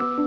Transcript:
you